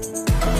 Bye.